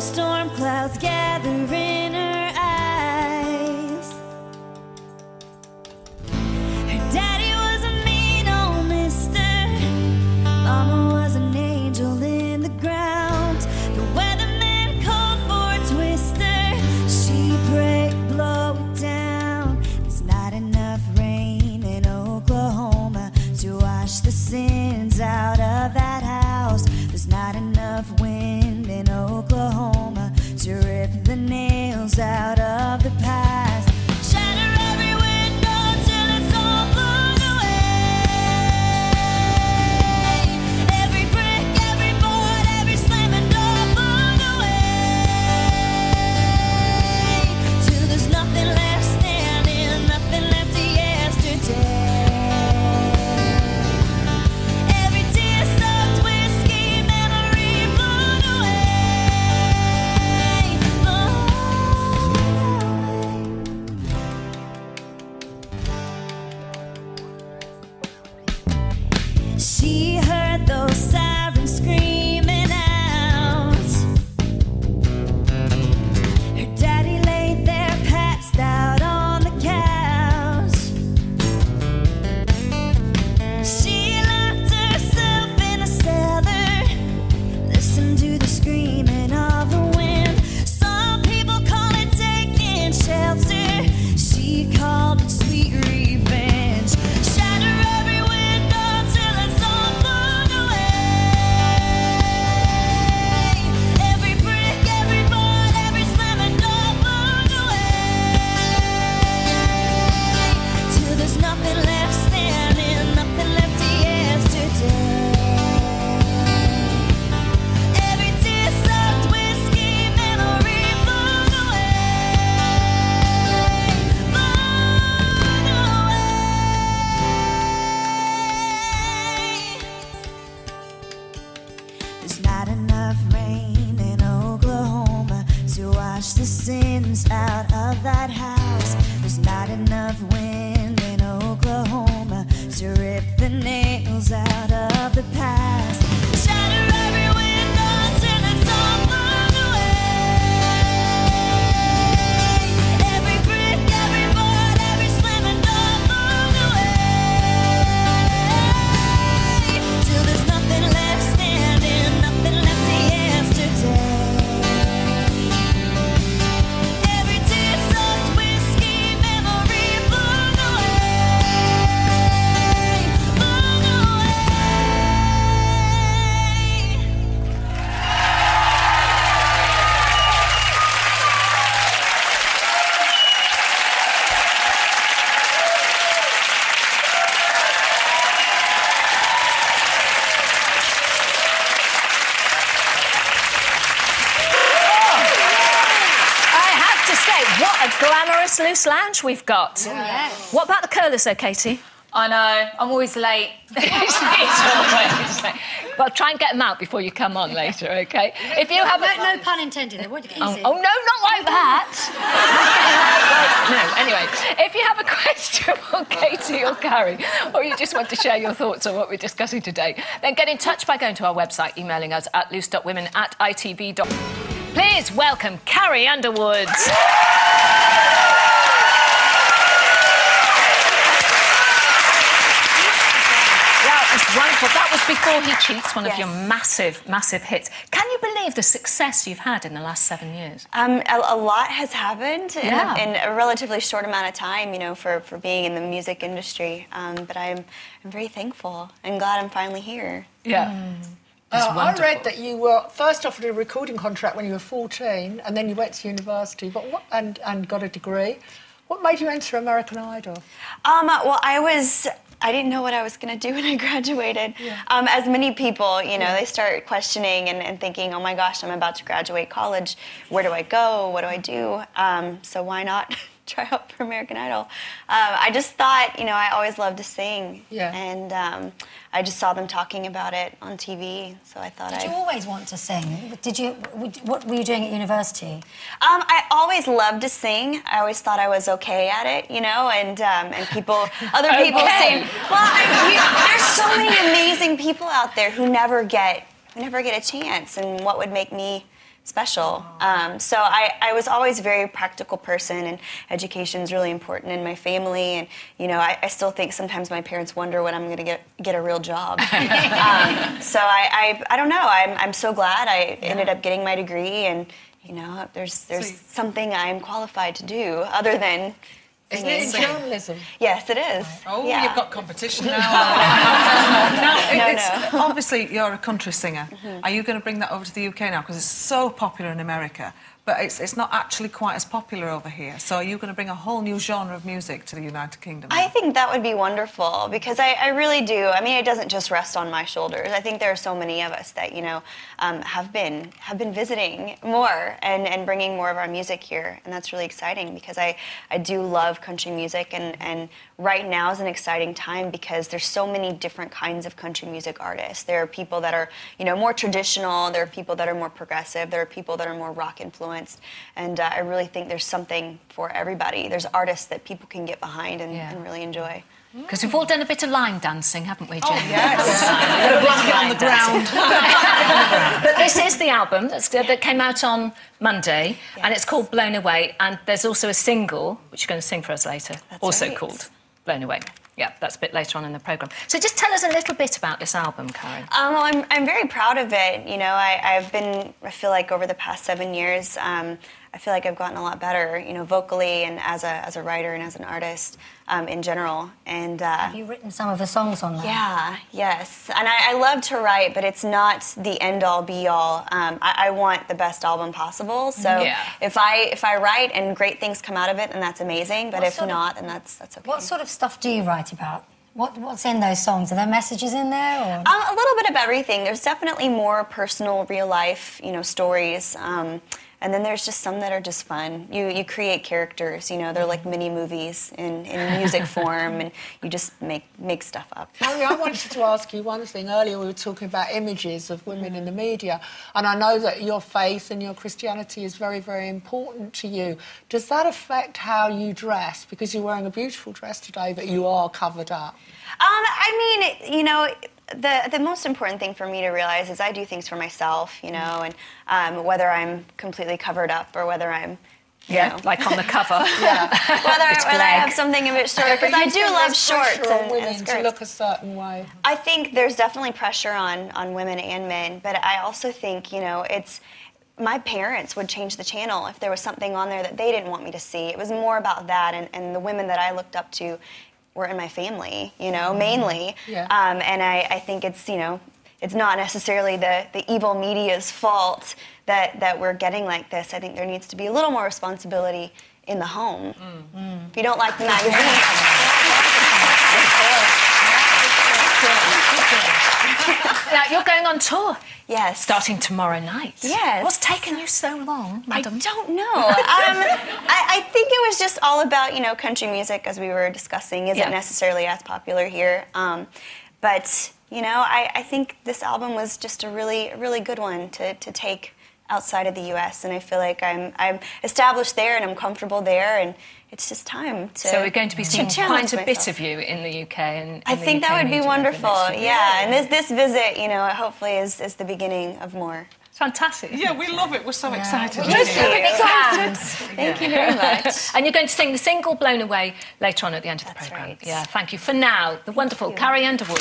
storm clouds gather She heard those There's not enough wind in Oklahoma to rip the nails out of the past. Glamorous loose lounge we've got. Oh, yes. What about the curlers, though, Katie? I know. I'm always late. Well, try and get them out before you come on later, okay? If you have No, a... no pun intended. There. What Oh, oh, no, not like that. no, anyway, if you have a question for Katie or Carrie, or you just want to share your thoughts on what we're discussing today, then get in touch by going to our website, emailing us at loose.women at itv. Please welcome Carrie Underwood. Yeah, it was wonderful. Before He Cheats, one of your massive, massive hits. Can you believe the success you've had in the last seven years? Um, a, a lot has happened in, a, in a relatively short amount of time, you know, for, for being in the music industry. Um, but I'm, I'm very thankful and glad I'm finally here. Yeah. It's Uh, I read that you were first offered a recording contract when you were 14, and then you went to university but what, and, and got a degree. What made you enter American Idol? Um, well, I was. I didn't know what I was going to do when I graduated. Um, as many people, you know, they start questioning and, and thinking, oh my gosh, I'm about to graduate college. Where do I go? What do I do? Um, so why not try out for American Idol? Um, I just thought, you know, I always loved to sing. Yeah. And um, I just saw them talking about it on TV, so I thought Did I'd. you always want to sing? Did you? What were you doing at university? Um, I always loved to sing. I always thought I was okay at it, you know, and um, and people, other people Okay. say, well, I, you, there's so many amazing people out there who never get who never get a chance, and what would make me special. Um, so I, I was always a very practical person, and education is really important in my family. And you know, I, I still think sometimes my parents wonder when I'm going to get get a real job. um, so I, I, I don't know. I'm, I'm so glad I ended up getting my degree, and you know, there's there's you- something I'm qualified to do other than. Isn't it in singing. journalism? Yes, it is. Oh, yeah. you've got competition now. now No, it's, Obviously, you're a country singer. Mm-hmm. Are you going to bring that over to the UK now? Because it's so popular in America, but it's, it's not actually quite as popular over here. So are you going to bring a whole new genre of music to the United Kingdom? I think that would be wonderful because I, I really do. I mean, it doesn't just rest on my shoulders. I think there are so many of us that you know um, have been have been visiting more and, and bringing more of our music here, and that's really exciting because I, I do love country music, and, and right now is an exciting time because there's so many different kinds of country music artists. There are people that are you know more traditional. There are people that are more progressive. There are people that are more rock influenced, and uh, I really think there's something for everybody. There's artists that people can get behind and, Yeah. and really enjoy. Because we've all done a bit of line dancing, haven't we, Jim? Oh, yes. blanket on the ground. But this is the album that's, that came out on Monday, and it's called Blown Away. And there's also a single, which you're going to sing for us later, That's also right. called Blown Away. Yeah, that's a bit later on in the programme. So just tell us a little bit about this album, Carrie. Um, I'm, I'm very proud of it. You know, I, I've been, I feel like over the past seven years, um, I feel like I've gotten a lot better, you know, vocally and as a, as a writer and as an artist um, in general. And uh, Have you written some of the songs on there? yeah, yes. And I, I love to write, but it's not the end all be all. Um, I, I want the best album possible. So Yeah. if I if I write and great things come out of it, then that's amazing. But What if sort of- not, then that's that's okay. What sort of stuff do you write about? What, what's in those songs? Are there messages in there? Or? Um, a little bit of everything. There's definitely more personal, real life, you know, stories. Um, and then there's just some that are just fun. You you create characters, you know, they're like mini movies in, in music form, and you just make make stuff up. Carrie, I wanted to ask you one thing. Earlier, we were talking about images of women in the media, and I know that your faith and your Christianity is very, very important to you. Does that affect how you dress? Because you're wearing a beautiful dress today, but you are covered up. Um, I mean, you know, the the most important thing for me to realize is I do things for myself, you know, and um, whether I'm completely covered up or whether I'm you Yeah, know, like on the cover. whether, It's whether I have something a bit shorter because I do love shorts on and, women and to look a certain way. I think there's definitely pressure on on women and men, but I also think you know it's my parents would change the channel if there was something on there that they didn't want me to see. It was more about that, and, and the women that I looked up to were in my family, you know, mainly. Yeah. Um, and I, I think it's you know it's not necessarily the, the evil media's fault that, that we're getting like this. I think there needs to be a little more responsibility in the home. If you don't like the magazine, Now, you're going on tour yes. starting tomorrow night. Yes. What's taken you so long, madam? I don't know. um, I, I think it was just all about you know country music, as we were discussing, isn't Yeah. necessarily as popular here. Um, but you know, I, I think this album was just a really, really good one to, to take outside of the U.S. And I feel like I'm I'm established there and I'm comfortable there, and it's just time to. So we're going to be seeing challenge quite a bit of you in the UK. And I in the think that would be media over the wonderful. next. Yeah, and this this visit, you know, hopefully is, is the beginning of more. It's fantastic. Yeah, we love it. We're so excited. We're so excited. Thank you very much. And you're going to sing the single "Blown Away" later on at the end of the programme. right. Yeah, thank you. For now, the wonderful you. Carrie Underwood.